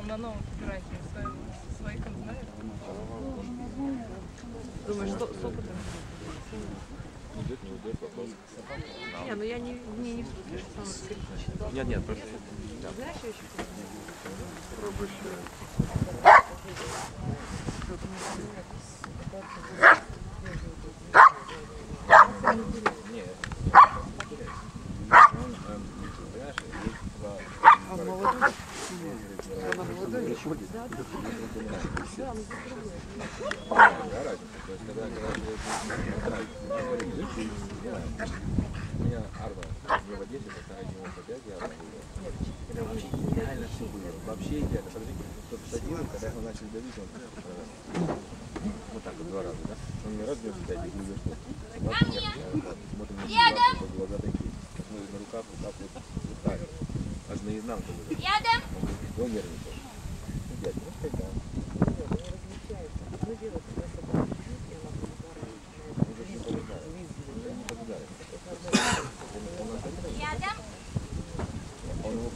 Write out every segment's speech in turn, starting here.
Он на новом фотографии своим, своих он знает. Думаешь, что с опытом? Не, ну я не, не, не в что сам. Нет, нет, просто Знаешь, я еще У меня арба не в Одессе, такая не в Одессе, я арба Вообще идеально все было. Вообще идеально. Подожди, тот садил, когда его начали давить, он вот так вот два раза, да? Он мне раз 95 и говорит, что на собаку, по глаза такие, смотрит на руках, вот так вот, вот так, аж наизнанку. Рядом. Он говорит, кто нервничает? Ну, дядя, ну, сказать, да. Он же все познает. Он же не познает. Он отдает. Рядом. Он его пытается удержать? Стойка, ну да, он, он, он, просто- Рэш, рэш, рэш, рэш. Рядом. Если не может что угодно делать, он не лапой отрывает, но если это защита, Бежать. то всё. Понимаешь? У него так, спокойно. Очень, очень. Потом мама, он мне сказал, Потом мы были дома после неких тренировок, я очень чуть подкорректировал, потому что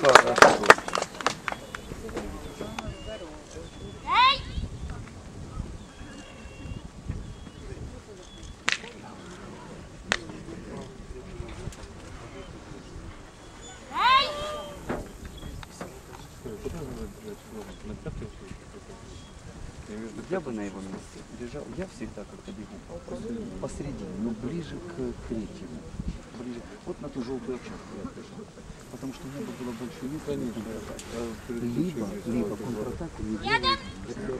Хорошо. Я бы на его месте бежал. Я всегда как-то бегу посередине, но ближе к третьему. Ближе. Вот на ту желтую очерку я бежал. Потому что бы было больше места. Либо, либо контратаку, либо...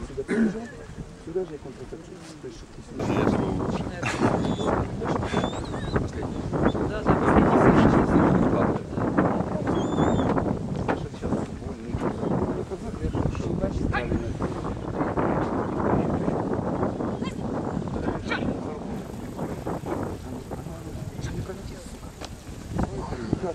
Сюда побежал, сюда же я контратаку. То есть, чтобы ты сюда Да,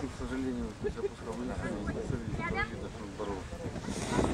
Я его так с таким сожалением опускал вниз, я не представляю, что он боролся.